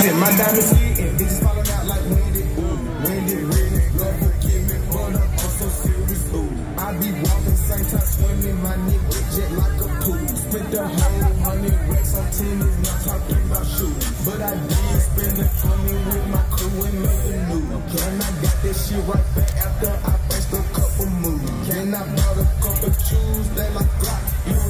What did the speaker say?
My diamonds hitting, bitches falling out like Wendy. Ooh, Wendy, Wendy, Lord forgive me, but I'm so serious. Ooh, I be walking, same time swimming, my nigga jet like a pool. Spent the whole hundred racks on tennis, not talking about shoes. But I did spend the twenty with my crew and made a new. Can I got that shit right back after I faced a couple moves. Can I bought a couple shoes, they like Glock, you